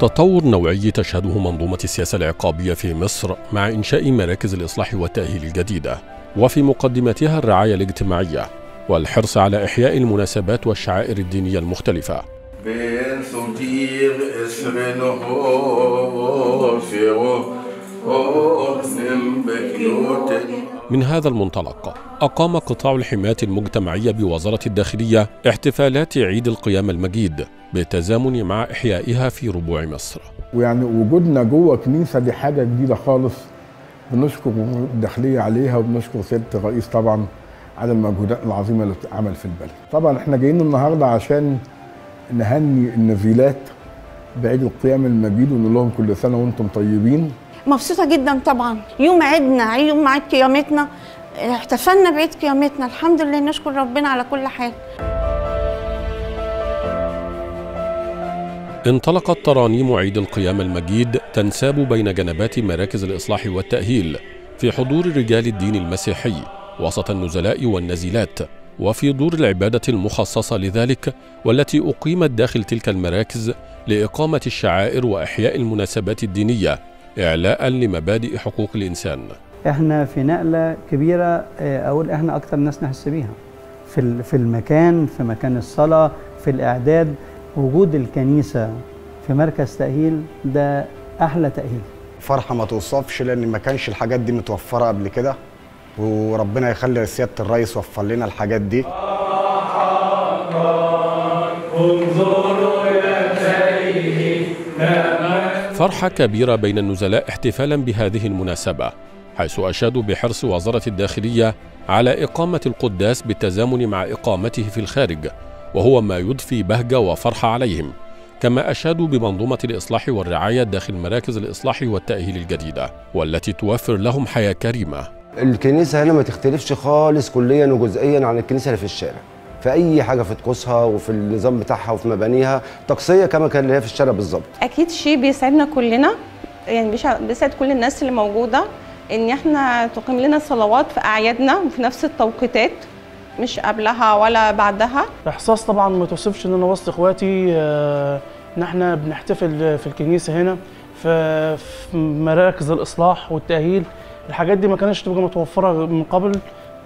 تطور نوعي تشهده منظومة السياسة العقابية في مصر مع إنشاء مراكز الإصلاح والتأهيل الجديدة وفي مقدمتها الرعاية الاجتماعية والحرص على إحياء المناسبات والشعائر الدينية المختلفة. من هذا المنطلق أقام قطاع الحماية المجتمعية بوزارة الداخلية احتفالات عيد القيامة المجيد بالتزامن مع إحيائها في ربوع مصر ويعني وجودنا جوه كنيسة دي حاجة جديدة خالص بنشكر الداخلية عليها وبنشكر سيادة الرئيس طبعا على المجهودات العظيمة اللي بتتعمل في البلد. طبعا إحنا جايين النهارده عشان نهني النزيلات بعيد القيامه المجيد ونقول لهم كل سنة وأنتم طيبين. مبسوطة جدا طبعا. يوم عيدنا يوم عيد قيامتنا. احتفلنا بعيد قيامتنا. الحمد لله نشكر ربنا على كل حاجة انطلقت ترانيم عيد القيامة المجيد تنساب بين جنبات مراكز الإصلاح والتأهيل في حضور رجال الدين المسيحي وسط النزلاء والنزيلات وفي دور العبادة المخصصة لذلك والتي أقيمت داخل تلك المراكز لإقامة الشعائر وإحياء المناسبات الدينية. إعلاء لمبادئ حقوق الإنسان. إحنا في نقلة كبيرة آه، أقول إحنا أكتر ناس نحس بيها. في في المكان في مكان الصلاة في الإعداد. وجود الكنيسة في مركز تأهيل ده أحلى تأهيل. فرحة ما توصفش لأن ما كانش الحاجات دي متوفرة قبل كده. وربنا يخلي سيادة الرئيس وفر لنا الحاجات دي. فرحة كبيرة بين النزلاء احتفالا بهذه المناسبة حيث أشادوا بحرص وزارة الداخلية على إقامة القداس بالتزامن مع إقامته في الخارج وهو ما يضفي بهجة وفرحة عليهم كما أشادوا بمنظومة الإصلاح والرعاية داخل مراكز الإصلاح والتأهيل الجديدة والتي توفر لهم حياة كريمة. الكنيسة هنا ما تختلفش خالص كليا وجزئيا عن الكنيسة اللي في الشارع. في أي حاجة في طقوسها وفي النظام بتاعها وفي مبانيها طقسية كما كان اللي هي في الشارع بالظبط. أكيد شيء بيسعدنا كلنا يعني بيسعد كل الناس اللي موجودة إن إحنا تقيم لنا صلوات في أعيادنا وفي نفس التوقيتات مش قبلها ولا بعدها. إحساس طبعا ما توصفش إن أنا وسط إخواتي آه، إن إحنا بنحتفل في الكنيسة هنا في في مراكز الإصلاح والتأهيل الحاجات دي ما كانتش تبقى متوفرة من قبل.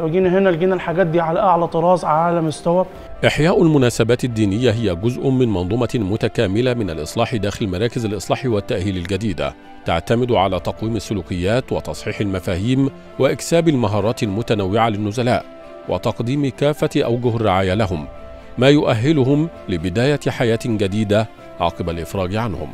لو جينا هنا لقينا الحاجات دي على أعلى طراز على أعلى مستوى. إحياء المناسبات الدينية هي جزء من منظومة متكاملة من الإصلاح داخل مراكز الإصلاح والتأهيل الجديدة تعتمد على تقويم السلوكيات وتصحيح المفاهيم وإكساب المهارات المتنوعة للنزلاء وتقديم كافة أوجه الرعاية لهم ما يؤهلهم لبداية حياة جديدة عقب الإفراج عنهم.